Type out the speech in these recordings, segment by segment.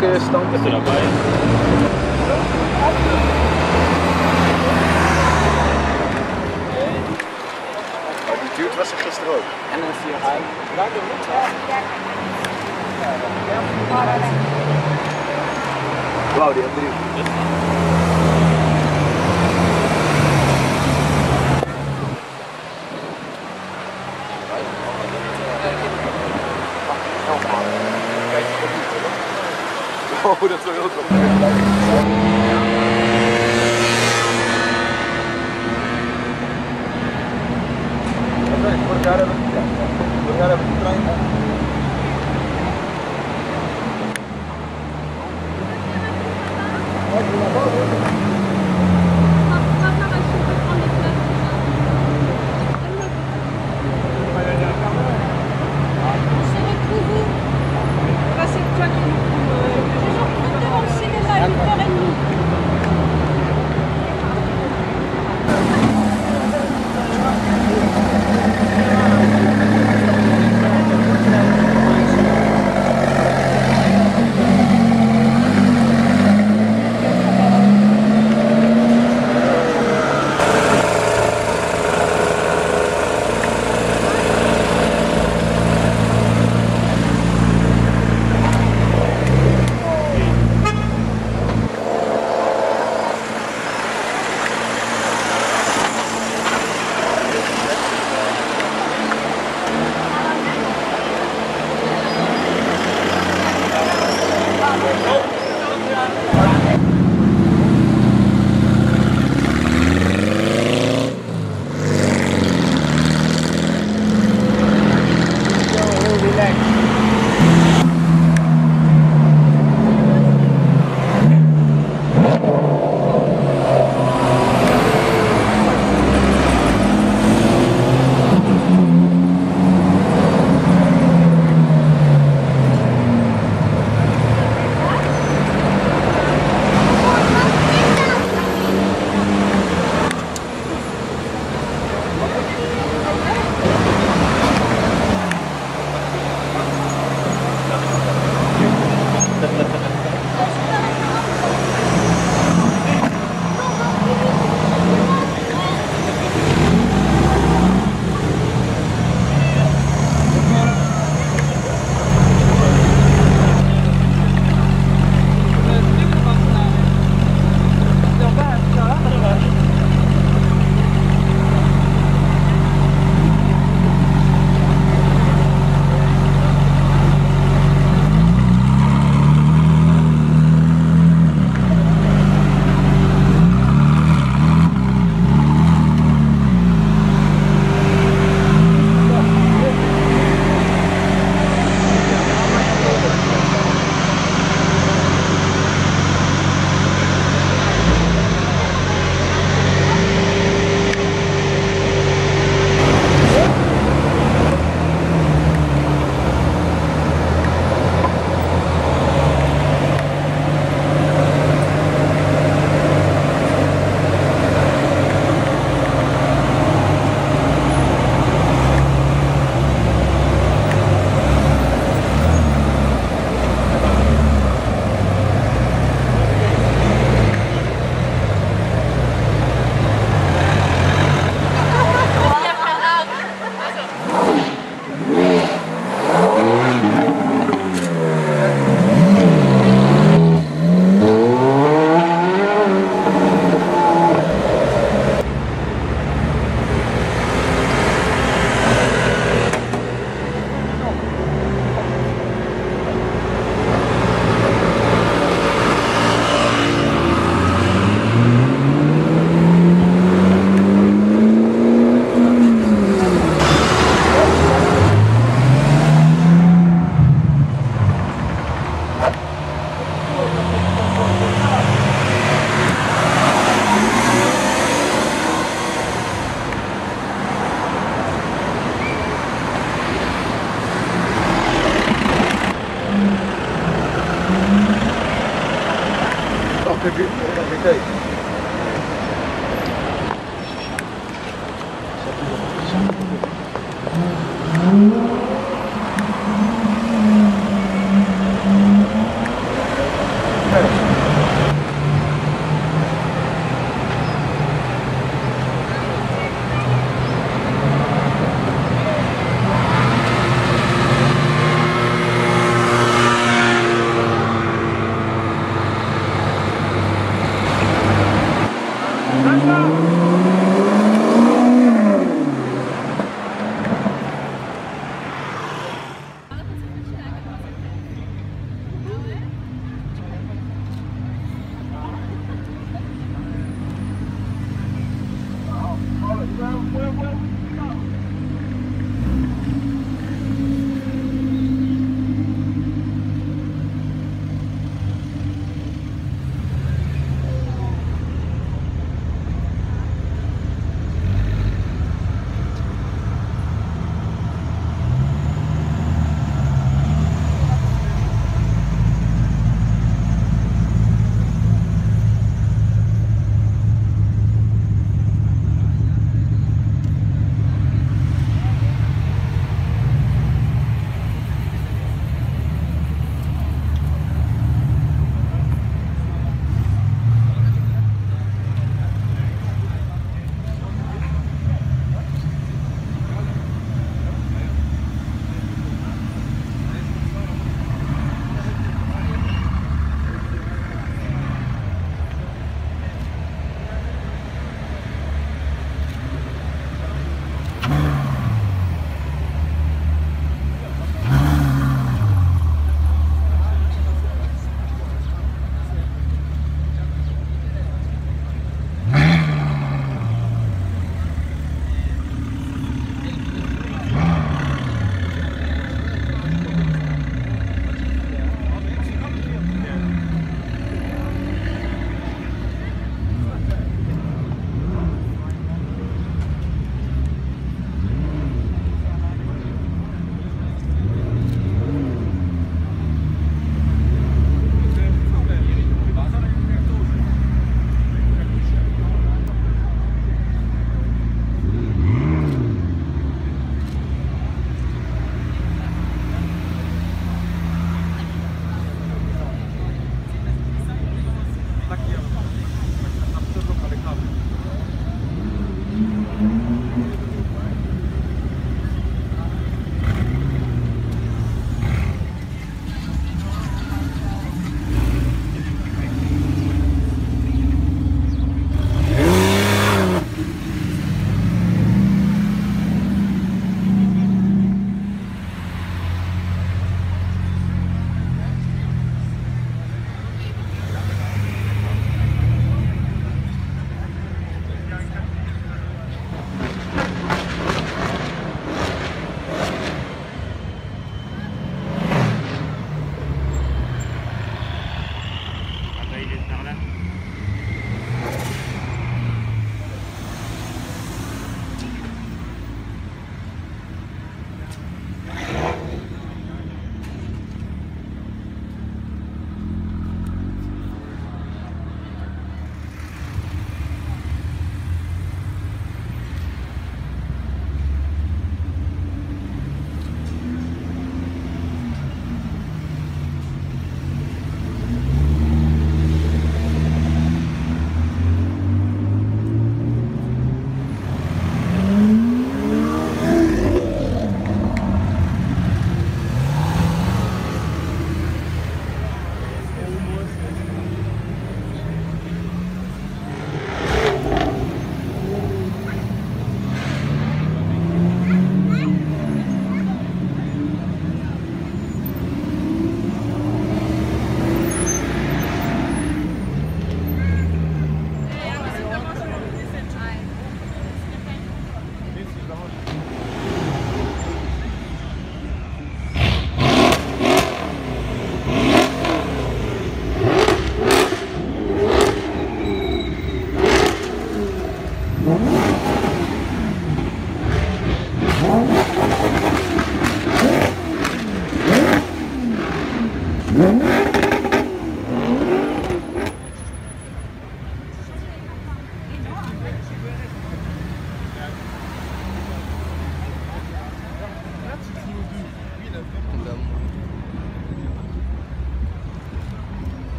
Welke stand is er nou bij? Oh, die duurt was er gisteren ook. En een 4 high. Wauw, die drie. Áurea sou eu também. Obrigado. たい。先ほど well, well, well.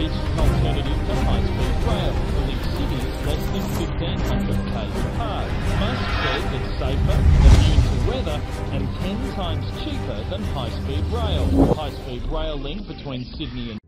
Each alternative to high speed rail for these cities less than 1500 k's apart. Musk says it's safer, immune to weather, and 10 times cheaper than high speed rail. High speed rail link between Sydney and